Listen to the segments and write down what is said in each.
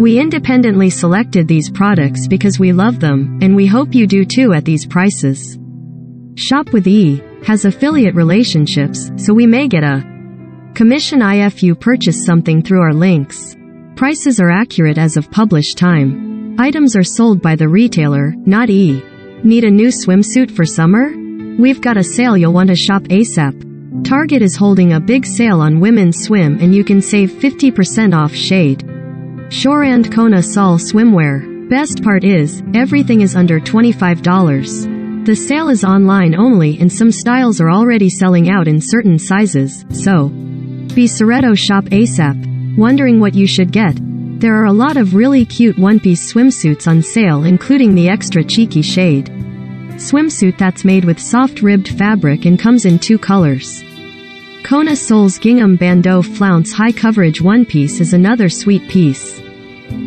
We independently selected these products because we love them, and we hope you do too at these prices. Shop with E has affiliate relationships, so we may get a commission if you purchase something through our links. Prices are accurate as of published time. Items are sold by the retailer, not E. Need a new swimsuit for summer? We've got a sale you'll want to shop ASAP. Target is holding a big sale on women's swim and you can save 50% off shade. Shore and Kona Sol swimwear. Best part is, everything is under $25. The sale is online only and some styles are already selling out in certain sizes, so be Soreto shop ASAP. Wondering what you should get? There are a lot of really cute one-piece swimsuits on sale including the extra cheeky shade. Swimsuit that's made with soft ribbed fabric and comes in two colors. Kona Sol's gingham bandeau flounce high coverage one piece is another sweet piece.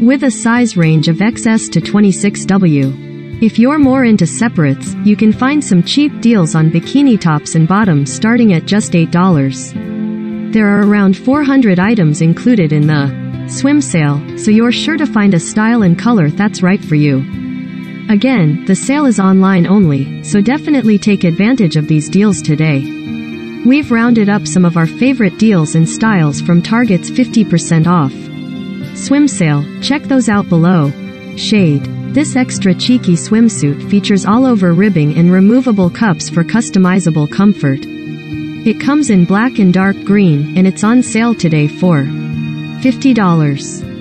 With a size range of XS to 26W. If you're more into separates, you can find some cheap deals on bikini tops and bottoms starting at just $8. There are around 400 items included in the swim sale, so you're sure to find a style and color that's right for you. Again, the sale is online only, so definitely take advantage of these deals today. We've rounded up some of our favorite deals and styles from Target's 50% off. Swim sale, check those out below. Shade. This extra cheeky swimsuit features all over ribbing and removable cups for customizable comfort. It comes in black and dark green and it's on sale today for $50.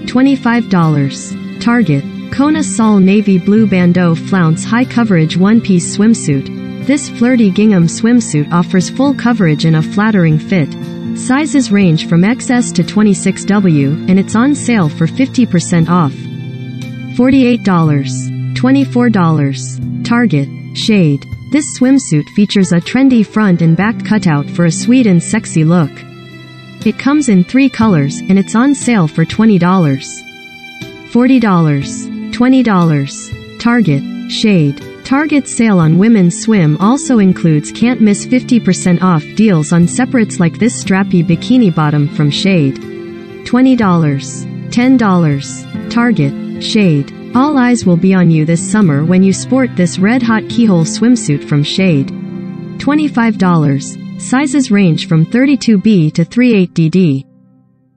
$25. Target. Kona Sol Navy Blue Bandeau Flounce High Coverage One Piece Swimsuit. This flirty gingham swimsuit offers full coverage in a flattering fit. Sizes range from XS to 26W, and it's on sale for 50% off. $48. $24. Target. Shade. This swimsuit features a trendy front and back cutout for a sweet and sexy look. It comes in three colors, and it's on sale for $20. $40. $20. Target. Shade. Target sale on women's swim also includes can't miss 50% off deals on separates like this strappy bikini bottom from Shade. $20. $10. Target. Shade. All eyes will be on you this summer when you sport this red hot keyhole swimsuit from Shade. $25. Sizes range from 32B to 38DD.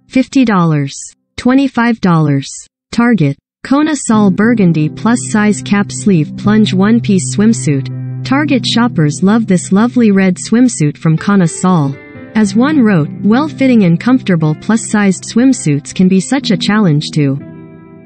$50. $25. Target. Kona Sol Burgundy plus size cap sleeve plunge one piece swimsuit. Target shoppers love this lovely red swimsuit from Kona Sol. As one wrote, well-fitting and comfortable plus-sized swimsuits can be such a challenge to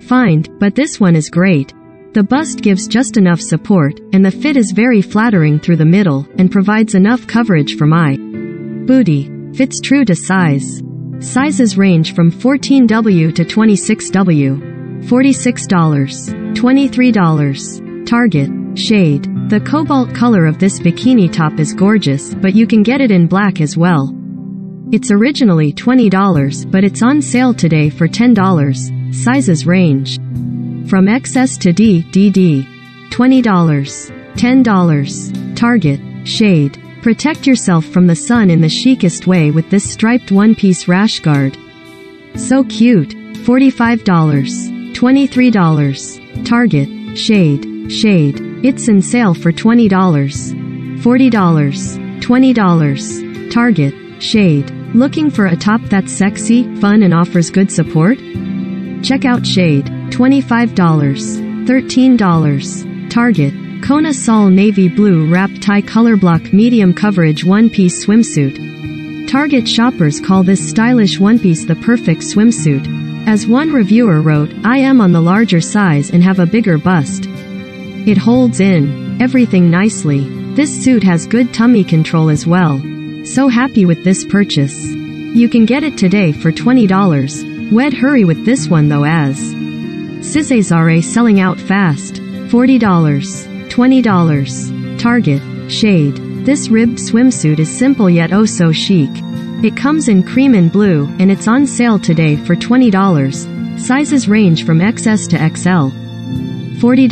find, but this one is great. The bust gives just enough support, and the fit is very flattering through the middle, and provides enough coverage for my booty. Fits true to size. Sizes range from 14W to 26W. $46. $23. Target. Shade. The cobalt color of this bikini top is gorgeous, but you can get it in black as well. It's originally $20, but it's on sale today for $10. Sizes range from XS to D, DD. $20. $10. Target. Shade. Protect yourself from the sun in the chicest way with this striped one-piece rash guard. So cute. $45. $23. Target. Shade. Shade. It's in sale for $20. $40. $20. Target. Shade. Looking for a top that's sexy, fun and offers good support? Check out Shade. $25. $13. Target. Kona Sol Navy Blue Wrap Tie Color Block Medium Coverage One Piece Swimsuit. Target shoppers call this stylish one piece the perfect swimsuit. As one reviewer wrote, I am on the larger size and have a bigger bust. It holds in everything nicely. This suit has good tummy control as well. So happy with this purchase. You can get it today for $20. Wed hurry with this one though as Cesare selling out fast. $40. $20. Target. Shade. This ribbed swimsuit is simple yet oh so chic. It comes in cream and blue, and it's on sale today for $20. Sizes range from XS to XL. $40.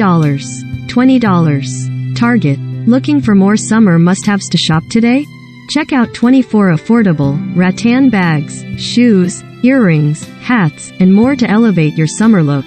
$20. Target. Looking for more summer must-haves to shop today? Check out 24 affordable rattan bags, shoes, earrings, hats, and more to elevate your summer look.